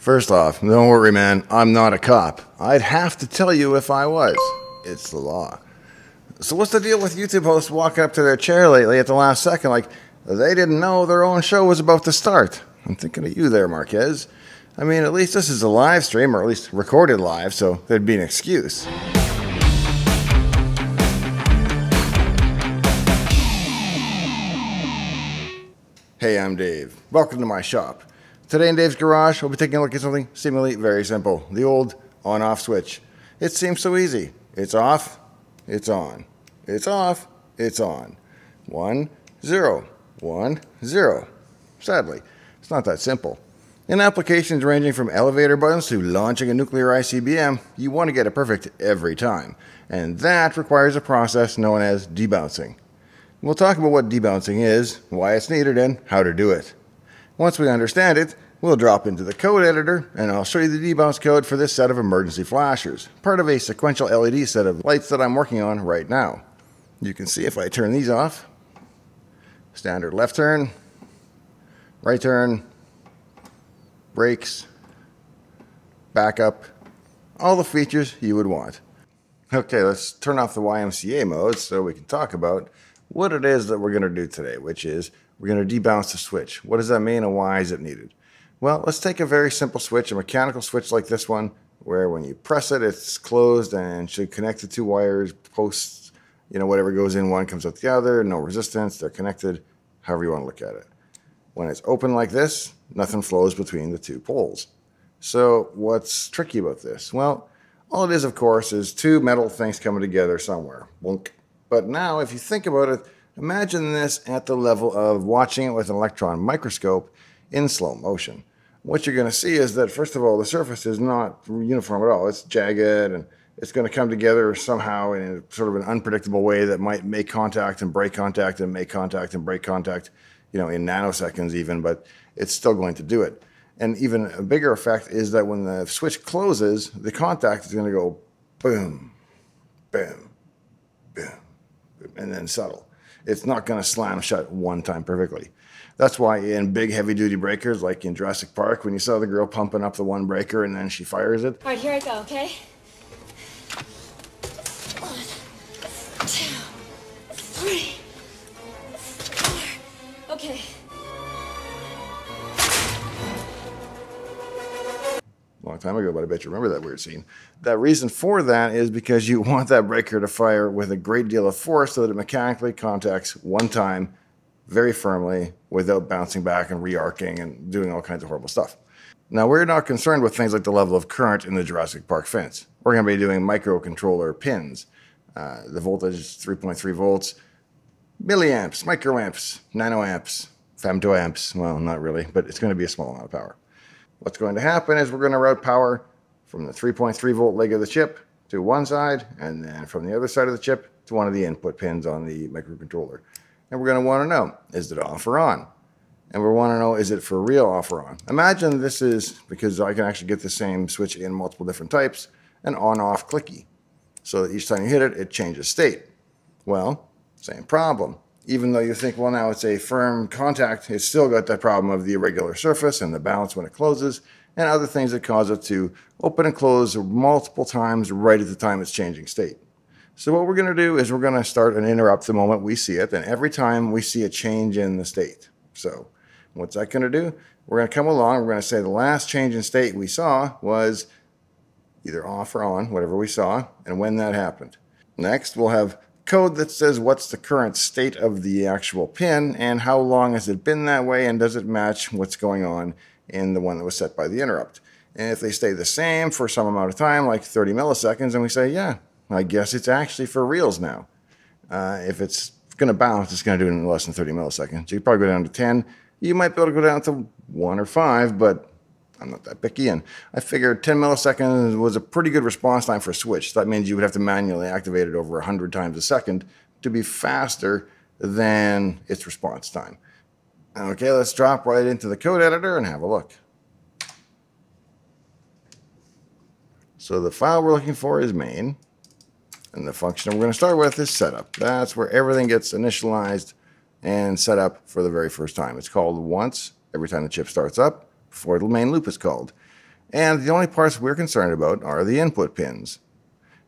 First off, don't worry, man. I'm not a cop. I'd have to tell you if I was. It's the law. So, what's the deal with YouTube hosts walking up to their chair lately at the last second like they didn't know their own show was about to start? I'm thinking of you there, Marques. I mean, at least this is a live stream, or at least recorded live, so there'd be an excuse. Hey, I'm Dave. Welcome to my shop. Today in Dave's Garage, we'll be taking a look at something seemingly very simple the old on off switch. It seems so easy. It's off, it's on. It's off, it's on. One, zero, one, zero. Sadly, it's not that simple. In applications ranging from elevator buttons to launching a nuclear ICBM, you want to get it perfect every time. And that requires a process known as debouncing. We'll talk about what debouncing is, why it's needed, and how to do it. Once we understand it, we'll drop into the code editor and I'll show you the debounce code for this set of emergency flashers, part of a sequential LED set of lights that I'm working on right now. You can see if I turn these off, standard left turn, right turn, brakes, backup, all the features you would want. Okay, let's turn off the YMCA mode so we can talk about what it is that we're going to do today, which is we're going to debounce the switch. What does that mean and why is it needed? Well, let's take a very simple switch, a mechanical switch like this one, where when you press it, it's closed and should connect the two wires, posts, you know, whatever goes in one comes out the other, no resistance, they're connected, however you want to look at it. When it's open like this, nothing flows between the two poles. So what's tricky about this? Well, all it is, of course, is two metal things coming together somewhere. But now, if you think about it, imagine this at the level of watching it with an electron microscope in slow motion. What you're going to see is that, first of all, the surface is not uniform at all. It's jagged and it's going to come together somehow in sort of an unpredictable way that might make contact and break contact and make contact and break contact, you know, in nanoseconds even, but it's still going to do it. And even a bigger effect is that when the switch closes, the contact is going to go boom, boom, boom and then settle. It's not going to slam shut one time perfectly. That's why in big heavy duty breakers, like in Jurassic Park, when you saw the girl pumping up the one breaker and then she fires it. All right, here I go, okay? One, two, three, four. Okay. long time ago, but I bet you remember that weird scene. That reason for that is because you want that breaker to fire with a great deal of force so that it mechanically contacts one time very firmly without bouncing back and re-arcing and doing all kinds of horrible stuff. Now, we're not concerned with things like the level of current in the Jurassic Park fence. We're going to be doing microcontroller pins. Uh, the voltage is 3.3 volts, milliamps, microamps, nanoamps, femtoamps. Well, not really, but it's going to be a small amount of power. What's going to happen is we're going to route power from the 3.3 volt leg of the chip to one side, and then from the other side of the chip to one of the input pins on the microcontroller. And we're going to want to know, is it off or on? And we want to know, is it for real off or on? Imagine this is, because I can actually get the same switch in multiple different types, an on-off clicky. So each time you hit it, it changes state. Well, same problem even though you think, well, now it's a firm contact, it's still got that problem of the irregular surface and the bounce when it closes, and other things that cause it to open and close multiple times right at the time it's changing state. So what we're going to do is we're going to start and interrupt the moment we see it, and every time we see a change in the state. So what's that going to do? We're going to come along, we're going to say the last change in state we saw was either off or on, whatever we saw, and when that happened. Next, we'll have code that says what's the current state of the actual pin and how long has it been that way and does it match what's going on in the one that was set by the interrupt. And if they stay the same for some amount of time, like 30 milliseconds, and we say, yeah, I guess it's actually for reals now. Uh, if it's going to bounce, it's going to do it in less than 30 milliseconds. You probably go down to 10. You might be able to go down to one or five, but I'm not that picky. And I figured 10 milliseconds was a pretty good response time for a switch. That means you would have to manually activate it over 100 times a second to be faster than its response time. Okay, let's drop right into the code editor and have a look. So the file we're looking for is main. And the function we're going to start with is setup. That's where everything gets initialized and set up for the very first time. It's called once every time the chip starts up before the main loop is called. And the only parts we're concerned about are the input pins.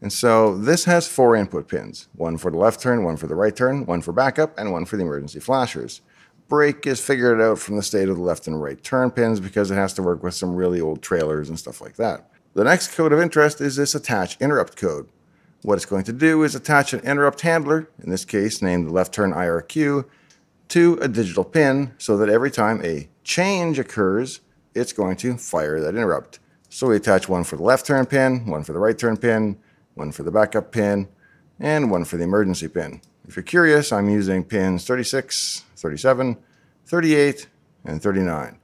And so this has four input pins, one for the left turn, one for the right turn, one for backup, and one for the emergency flashers. Brake is figured out from the state of the left and right turn pins because it has to work with some really old trailers and stuff like that. The next code of interest is this attach interrupt code. What it's going to do is attach an interrupt handler, in this case named left turn IRQ, to a digital pin so that every time a change occurs, it's going to fire that interrupt. So we attach one for the left turn pin, one for the right turn pin, one for the backup pin, and one for the emergency pin. If you're curious, I'm using pins 36, 37, 38, and 39.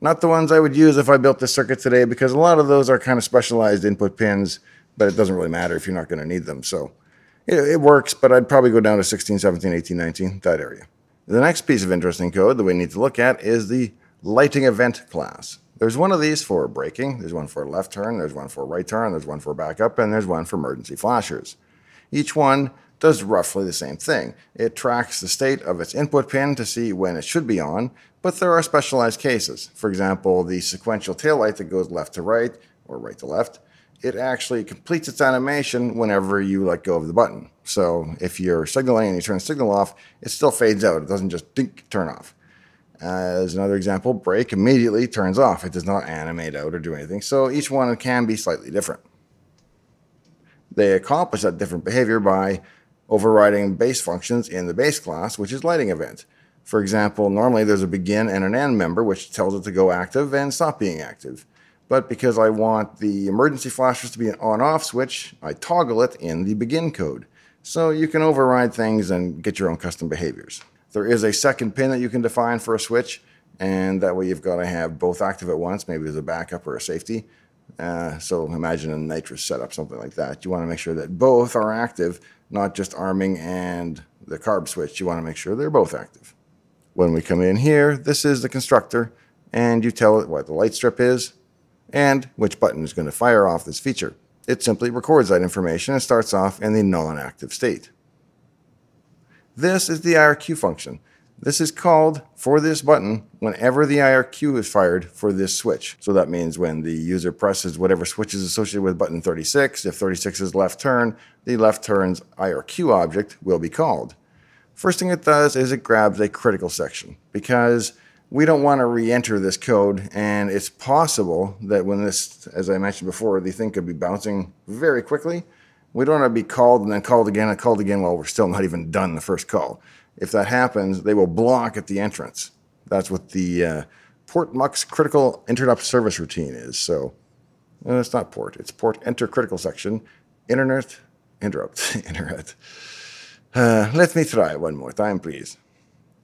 Not the ones I would use if I built this circuit today because a lot of those are kind of specialized input pins, but it doesn't really matter if you're not going to need them. So it, it, works, but I'd probably go down to 16, 17, 18, 19, that area. The next piece of interesting code that we need to look at is the lighting event class. There's one of these for braking, there's one for left turn, there's one for right turn, there's one for backup, and there's one for emergency flashers. Each one does roughly the same thing. It tracks the state of its input pin to see when it should be on, but there are specialized cases. For example, the sequential tail light that goes left to right or right to left, it actually completes its animation whenever you let go of the button. So if you're signaling and you turn the signal off, it still fades out. It doesn't just dink, turn off. As another example, brake immediately turns off. It does not animate out or do anything. So each one can be slightly different. They accomplish that different behavior by overriding base functions in the base class, which is lighting event. For example, normally there's a begin and an end member, which tells it to go active and stop being active. But because I want the emergency flashers to be an on-off switch, I toggle it in the begin code. So you can override things and get your own custom behaviors. There is a second pin that you can define for a switch, and that way you've got to have both active at once, maybe as a backup or a safety. Uh, so imagine a nitrous setup, something like that. You want to make sure that both are active, not just arming and the carb switch. You want to make sure they're both active. When we come in here, this is the constructor, and you tell it what the light strip is and which button is going to fire off this feature. It simply records that information and starts off in the non-active state. This is the IRQ function. This is called for this button whenever the IRQ is fired for this switch. So that means when the user presses whatever switch is associated with button 36, if 36 is left turn, the left turn's IRQ object will be called. First thing it does is it grabs a critical section because we don't want to re-enter this code and it's possible that when this, as I mentioned before, the thing could be bouncing very quickly we don't want to be called and then called again and called again while we're still not even done the first call. If that happens, they will block at the entrance. That's what the uh, port mux critical interrupt service routine is. So it's not port, it's port enter critical section, internet interrupt, internet. Uh, let me try one more time, please.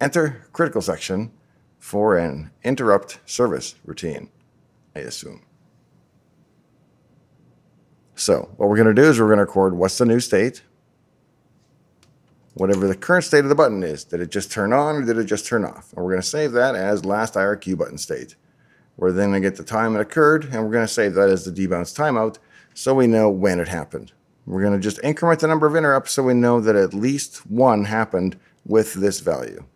Enter critical section for an interrupt service routine, I assume. So what we're going to do is we're going to record what's the new state, whatever the current state of the button is. Did it just turn on or did it just turn off? And we're going to save that as last IRQ button state. We're then going to get the time it occurred, and we're going to save that as the debounce timeout so we know when it happened. We're going to just increment the number of interrupts so we know that at least one happened with this value.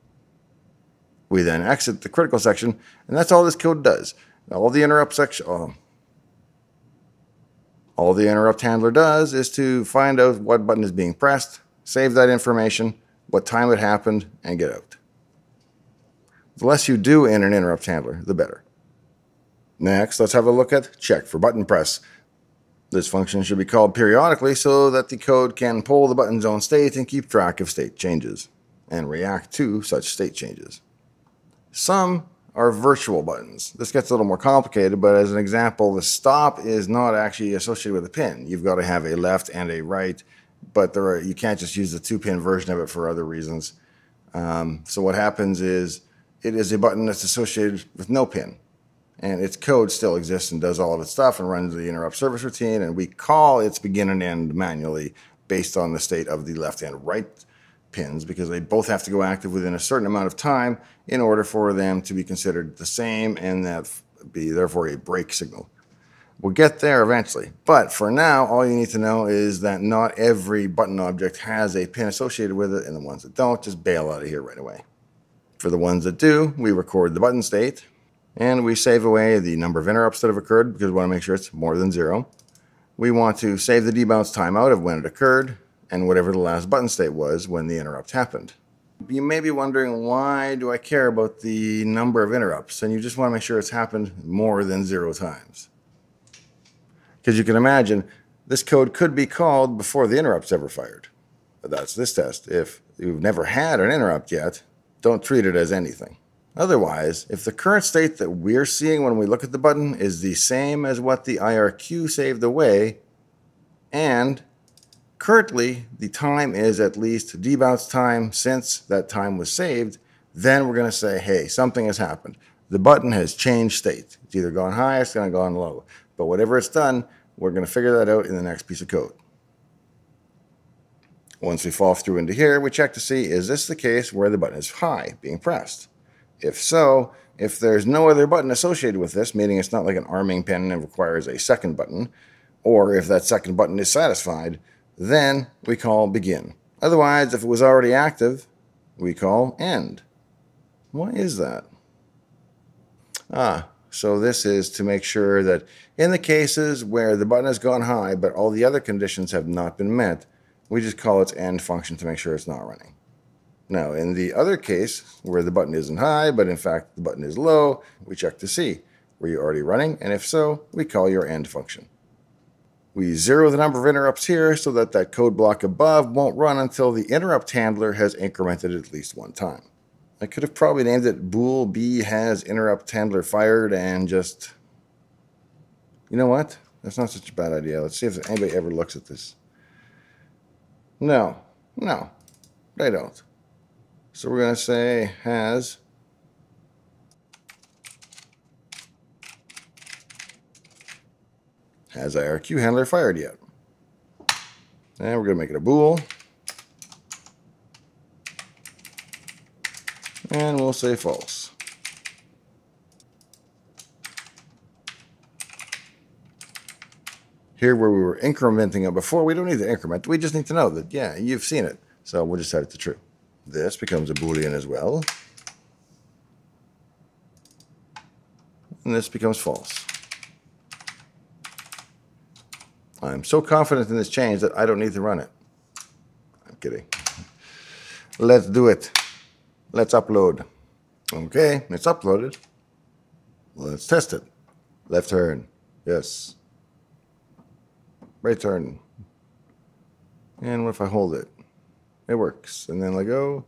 We then exit the critical section, and that's all this code does. All the interrupt section, oh, all the interrupt handler does is to find out what button is being pressed, save that information, what time it happened, and get out. The less you do in an interrupt handler, the better. Next, let's have a look at check for button press. This function should be called periodically so that the code can pull the button's own state and keep track of state changes and react to such state changes. Some are virtual buttons. This gets a little more complicated, but as an example, the stop is not actually associated with a pin. You've got to have a left and a right, but there are, you can't just use the two-pin version of it for other reasons. Um, so what happens is it is a button that's associated with no pin, and its code still exists and does all of its stuff and runs the interrupt service routine, and we call its begin and end manually based on the state of the left and right pins because they both have to go active within a certain amount of time in order for them to be considered the same and that be therefore a brake signal. We'll get there eventually, but for now, all you need to know is that not every button object has a pin associated with it, and the ones that don't, just bail out of here right away. For the ones that do, we record the button state, And we save away the number of interrupts that have occurred because we want to make sure it's more than zero. We want to save the debounce timeout of when it occurred and whatever the last button state was when the interrupt happened. You may be wondering why do I care about the number of interrupts? And you just want to make sure it's happened more than zero times. Because you can imagine this code could be called before the interrupt's ever fired. That's this test. If you've never had an interrupt yet, don't treat it as anything. Otherwise, if the current state that we're seeing when we look at the button is the same as what the IRQ saved away, and currently the time is at least debounce time since that time was saved, then we're going to say, hey, something has happened. The button has changed state. It's either gone high, it's going to gone low. But whatever it's done, we're going to figure that out in the next piece of code. Once we fall through into here, we check to see, is this the case where the button is high, being pressed? If so, if there's no other button associated with this, meaning it's not like an arming pin and requires a second button, or if that second button is satisfied, then we call begin. Otherwise, if it was already active, we call end. Why is that? Ah, so this is to make sure that in the cases where the button has gone high, but all the other conditions have not been met, we just call its end function to make sure it's not running. Now, in the other case, where the button isn't high, but in fact the button is low, we check to see, were you already running? And if so, we call your end function. We zero the number of interrupts here so that that code block above won't run until the interrupt handler has incremented at least one time. I could have probably named it bool b has interrupt handler fired and just, you know what? That's not such a bad idea. Let's see if anybody ever looks at this. No, no, they don't. So we're going to say has has IRQ handler fired yet? And we're going to make it a bool. And we'll say false. Here where we were incrementing it before, we don't need to increment. We just need to know that, yeah, you've seen it. So we'll just set it to true. This becomes a Boolean as well. And this becomes false. I'm so confident in this change that I don't need to run it. I'm kidding. Let's do it. Let's upload. Okay, it's uploaded. Let's test it. Left turn. Yes. Right turn. And what if I hold it? It works. And then let go,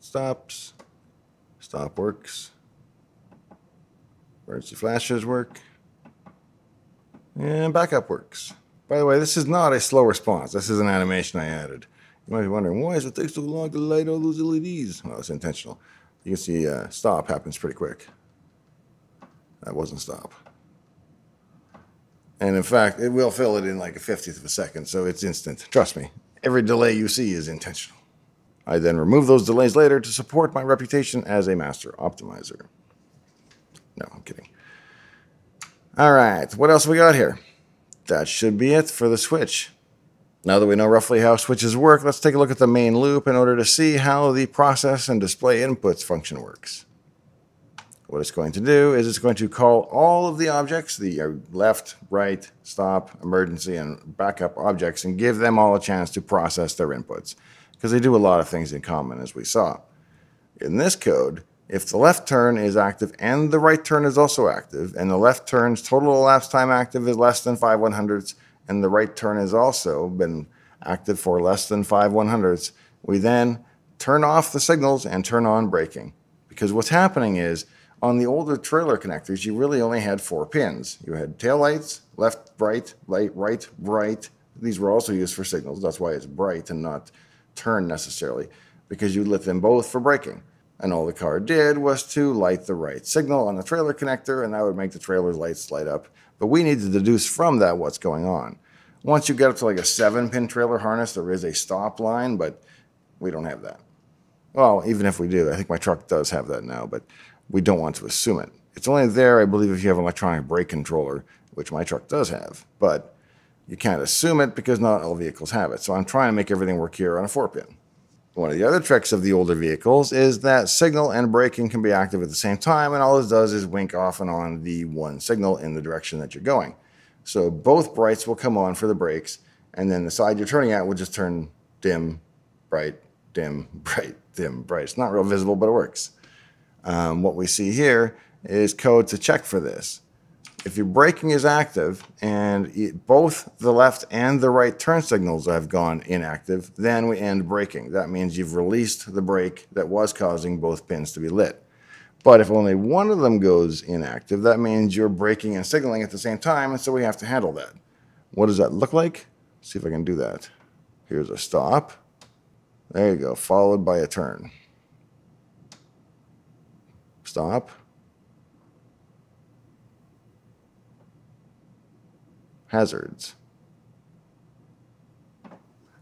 stops, stop works. Emergency flashes work. And backup works. By the way, this is not a slow response. This is an animation I added. You might be wondering, why does it take so long to light all those LEDs? Well, it's intentional. You can see uh, stop happens pretty quick. That wasn't stop. And in fact, it will fill it in like a 50th of a second, so it's instant. Trust me, every delay you see is intentional. I then remove those delays later to support my reputation as a master optimizer. No, I'm kidding. All right, what else we got here? That should be it for the switch. Now that we know roughly how switches work, let's take a look at the main loop in order to see how the process and display inputs function works. What it's going to do is it's going to call all of the objects, the uh, left, right, stop, emergency, and backup objects, and give them all a chance to process their inputs because they do a lot of things in common, as we saw. In this code, if the left turn is active and the right turn is also active, and the left turn's total elapsed time active is less than 5 100ths, and the right turn has also been active for less than 5 100ths, we then turn off the signals and turn on braking. Because what's happening is, on the older trailer connectors, you really only had four pins. You had tail lights, left, right, light, right, right. These were also used for signals. That's why it's bright and not turn necessarily, because you lit them both for braking. And all the car did was to light the right signal on the trailer connector, and that would make the trailer's lights light up. But we need to deduce from that what's going on. Once you get up to like a seven pin trailer harness, there is a stop line, but we don't have that. Well, even if we do, I think my truck does have that now, but we don't want to assume it. It's only there, I believe, if you have an electronic brake controller, which my truck does have. But you can't assume it because not all vehicles have it. So I'm trying to make everything work here on a four pin. One of the other tricks of the older vehicles is that signal and braking can be active at the same time, and all it does is wink off and on the one signal in the direction that you're going. So both brights will come on for the brakes, and then the side you're turning at will just turn dim, bright, dim, bright, dim, bright. It's not real visible, but it works. Um, what we see here is code to check for this. If your braking is active and it- both the left and the right turn signals have gone inactive, then we end braking. That means you've released the brake that was causing both pins to be lit. But if only one of them goes inactive, that means you're braking and signaling at the same time, and so we have to handle that. What does that look like? See if I can do that. Here's a stop. There you go, followed by a turn. Stop. Hazards.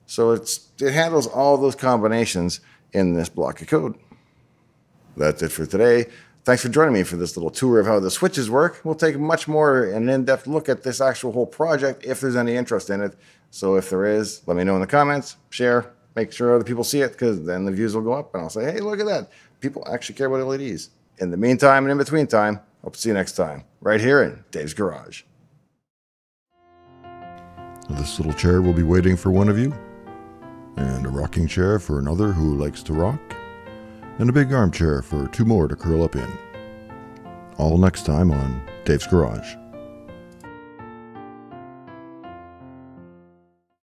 So it's it handles all those combinations in this block of code. That's it for today. Thanks for joining me for this little tour of how the switches work. We'll take much more an in-depth look at this actual whole project if there's any interest in it. So if there is, let me know in the comments, share, make sure other people see it because then the views will go up and I'll say, hey, look at that. People actually care about LEDs. In the meantime and in between time, to see you next time right here in Dave's Garage. This little chair will be waiting for one of you, and a rocking chair for another who likes to rock, and a big armchair for two more to curl up in. All next time on Dave's Garage.